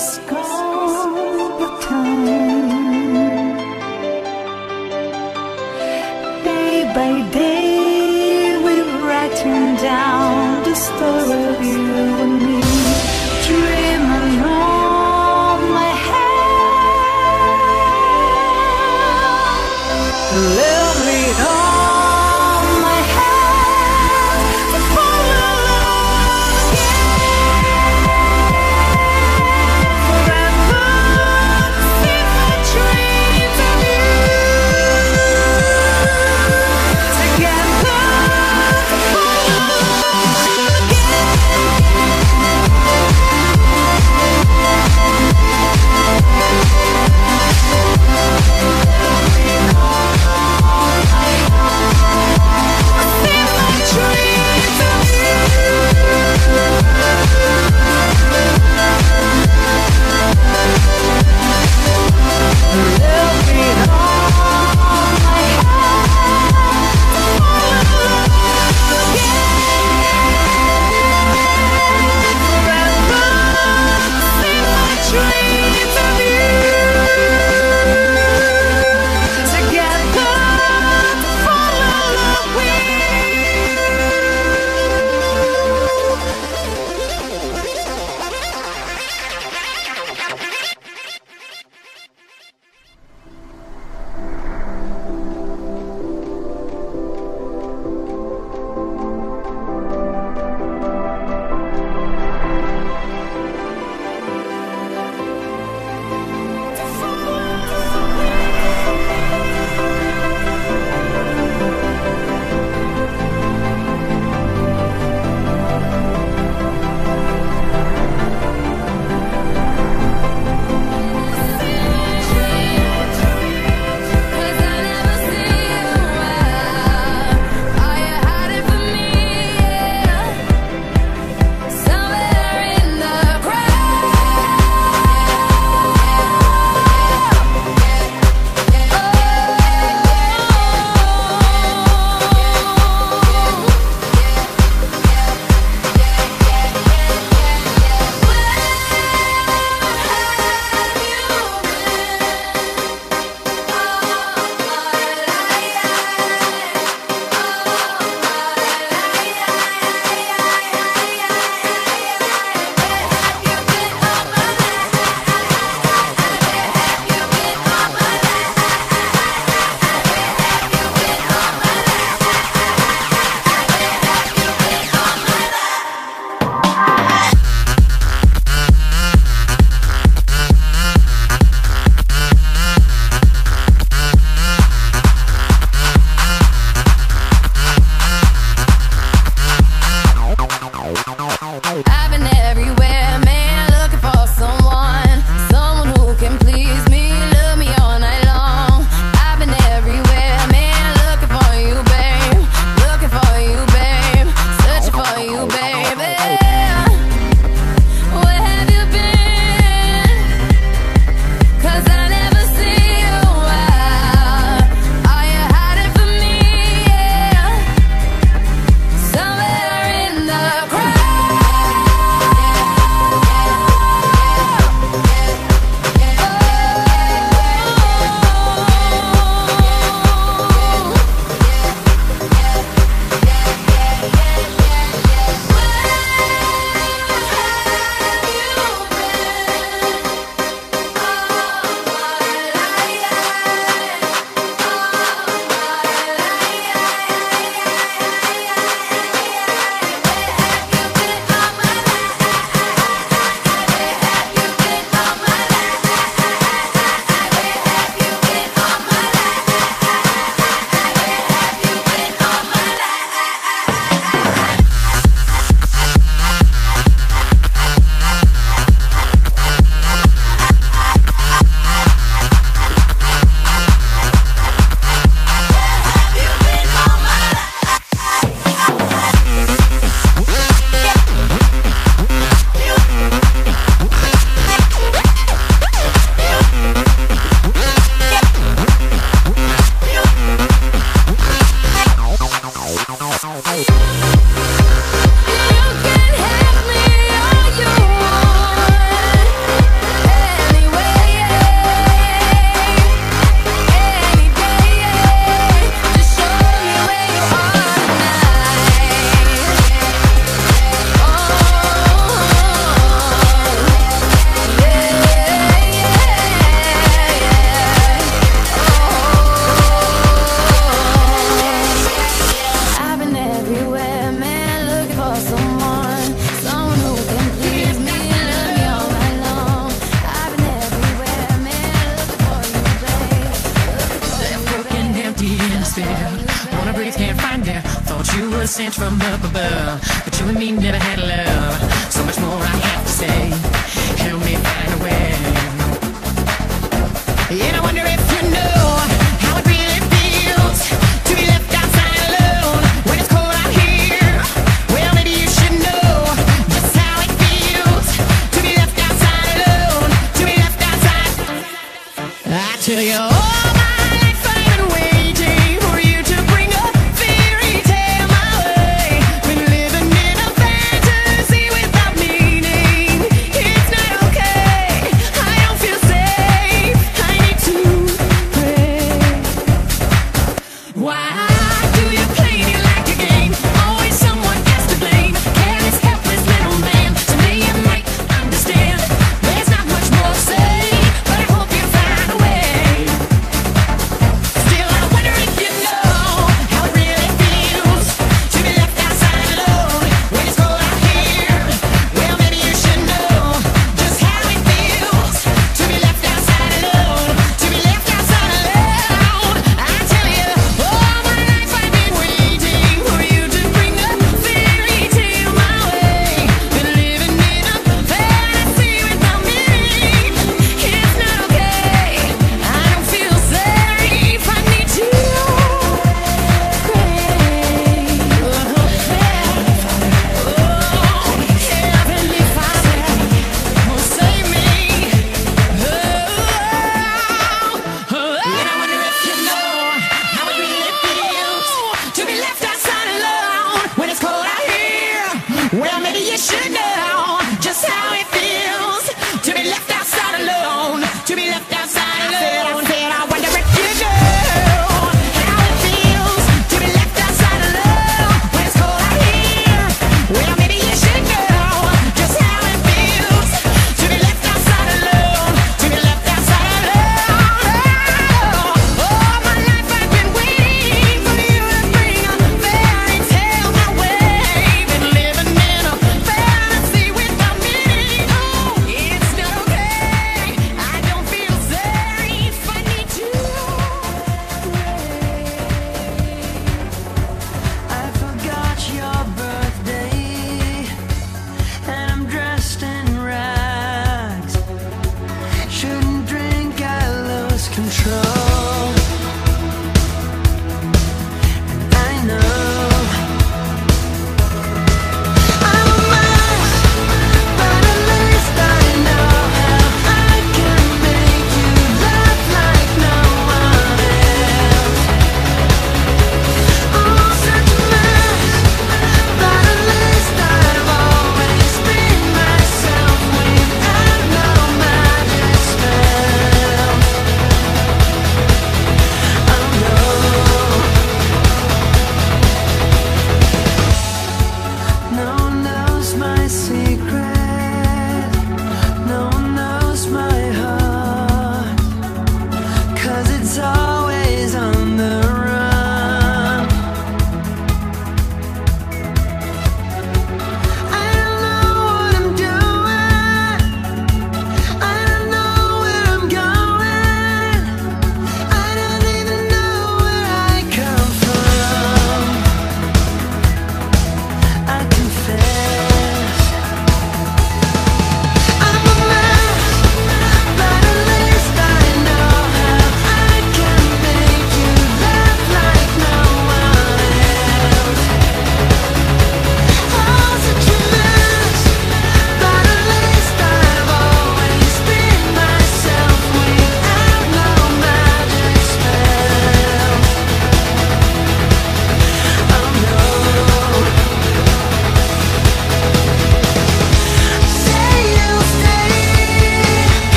Time. Day by day, we're writing down the story of you.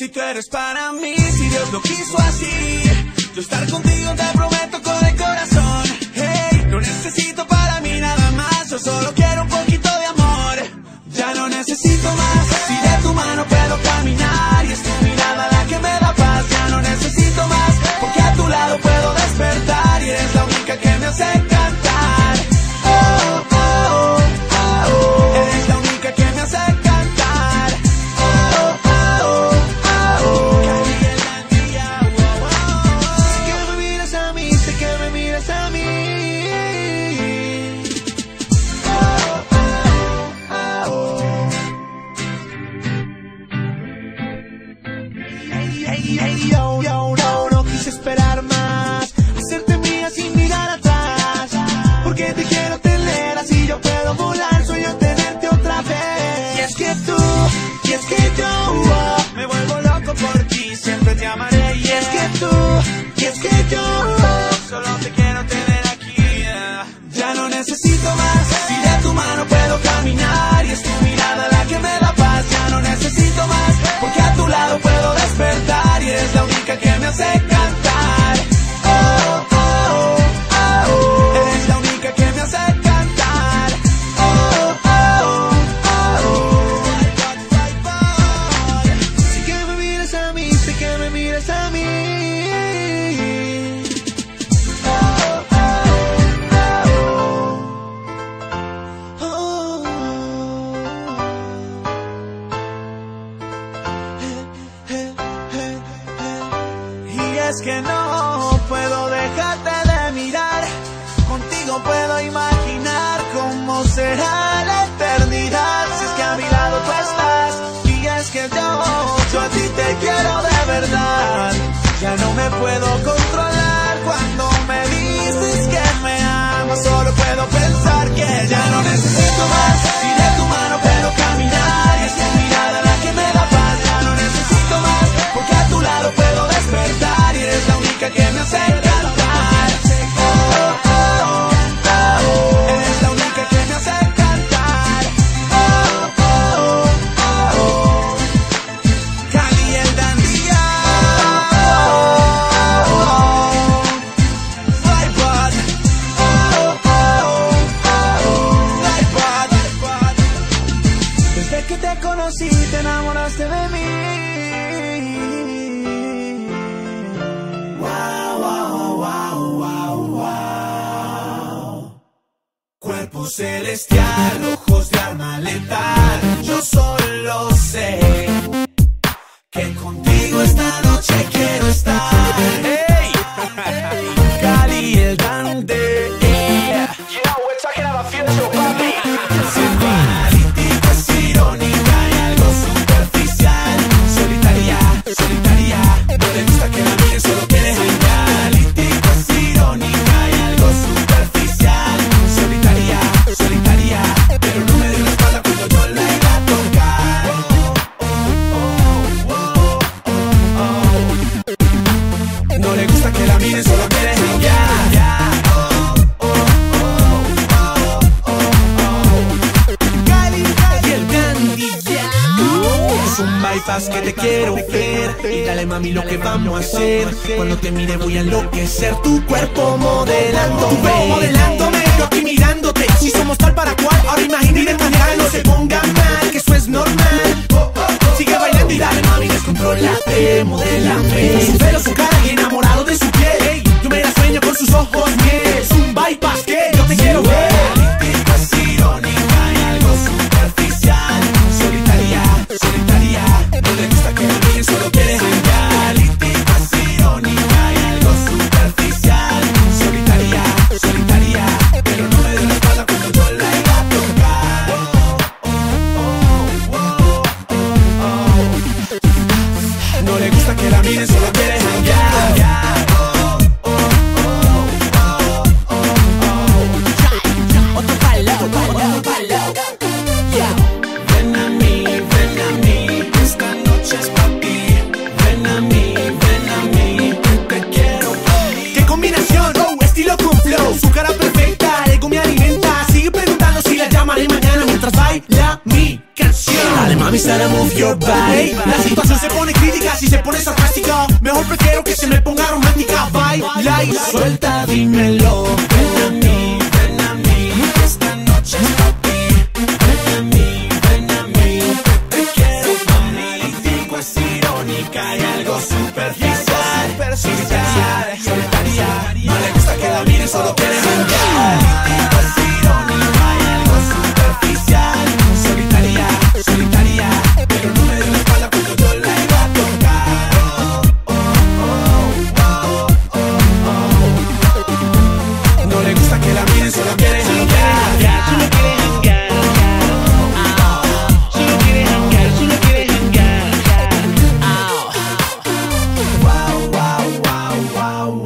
Si tú eres para mí, si Dios lo quiso así. Yo estar contigo te prometo con el corazón. No necesito para mí nada más. Yo solo quiero un poquito de amor. Ya no necesito más. Si de tu mano puedo caminar y es tu mirada la que me da paz. Ya no necesito más. Porque a tu lado puedo despertar y eres la única que me hace get Yes. Celestial, ojos de arma letal, yo solo sé que contigo esta noche quiero estar. Cuando te mire voy a enloquecer. Tu cuerpo modelando. Tu cuerpo modelando. su cara perfecta, algo me alimenta. Sigue preguntando si la llamaré mañana mientras baila mi canción. Dale mami, Sara, move your body. La situación se pone crítica si se pone sarcástica. Mejor prefiero que se me ponga romántica. Baila y suelta, dímelo.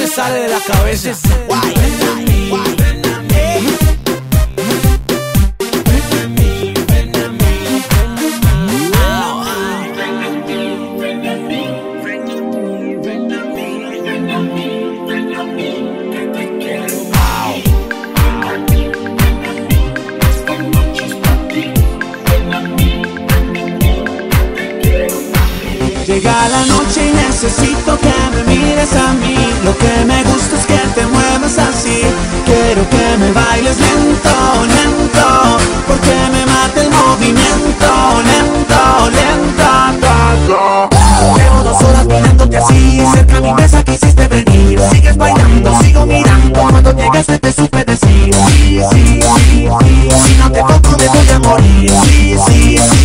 te sale de la cabeza. Guay. Llega la noche y necesito que me mires a mí. Lo que me gusta es que te muevas así. Quiero que me bailes lento, lento Porque me mata el movimiento. Lento, lento Llevo dos horas mirándote así. Cerca a mi mesa quisiste venir. Sigues bailando, sigo mirando. Cuando llegaste te supe decir. Sí, sí, sí, sí. Si no te toco me voy a morir. Sí, sí, sí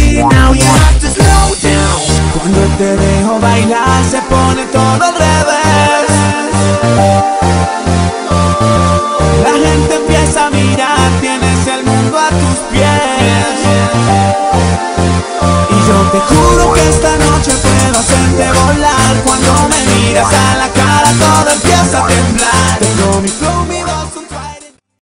baila se pone todo al revés. La gente empieza a mirar, tienes el mundo a tus pies. Y yo te juro que esta noche puedo hacerte volar. Cuando me miras a la cara todo empieza a temblar. Te prometo